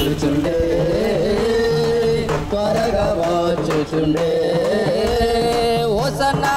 మార్చుచుండే త్వరగా మార్చుచుండే ఓ సన్నా